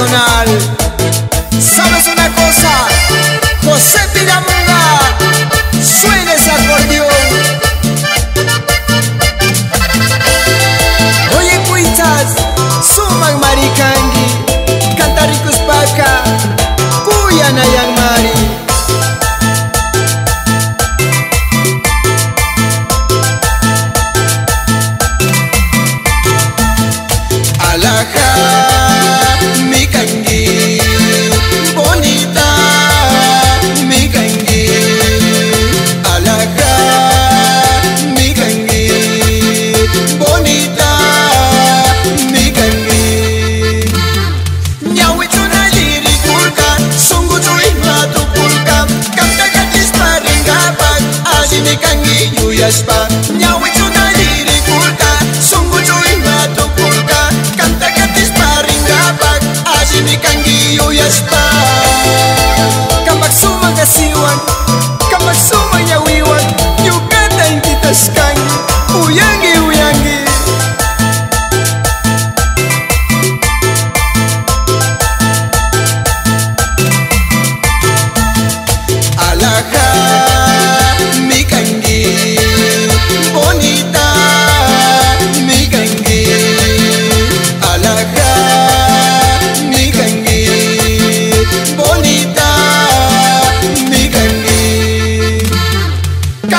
Nacional. ¿Sabes una cosa? José Pilamuga. Kangi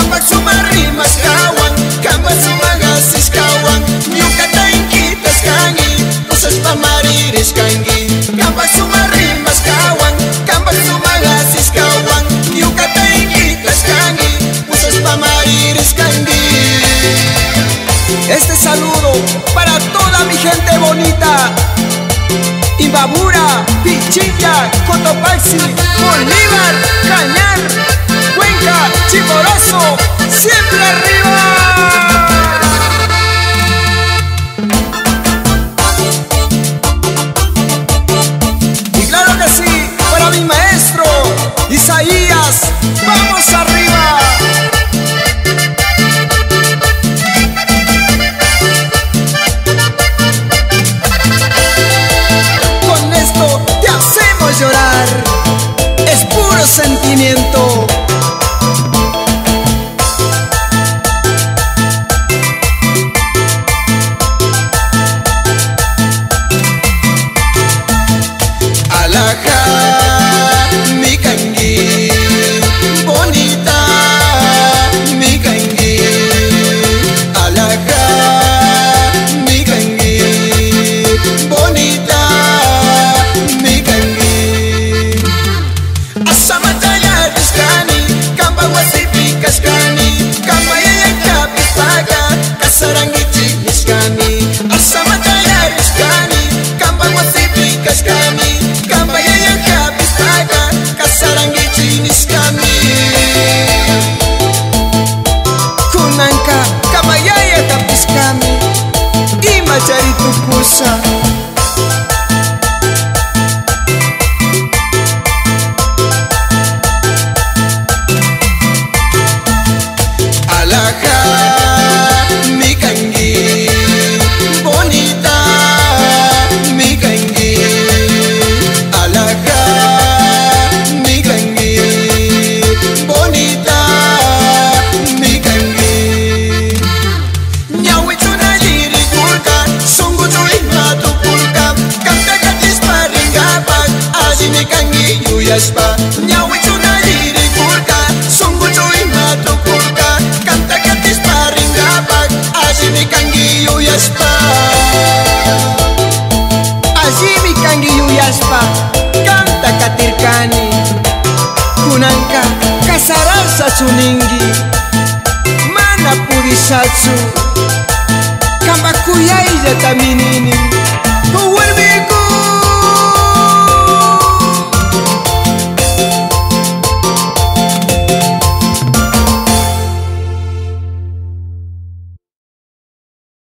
Kampak sumarimas kawan, kampak sumagasis kawan, nyukata inkitas kangi, usas pamariris kangi. Kampak sumarimas kawan, kampak sumagasis kawan, nyukata inkitas kangi, usas pamariris kangi. Este saludo para toda mi gente bonita. Imbabura, Pichincha, Cotopaxi, Bolívar, Cañar, siempre arriba. пока kuondoka kama yeye tapaskami ima kangi yuyaspa. Nyawituna yiri kulka, sungu tuima tu kulka, kanta katis paringapak, ajini kangi yuyaspa. Ajimi kangi yuyaspa Kanta katirkani Kunanka kasarasa chuningi Mana purisatsu Kamba kuyaylla taminini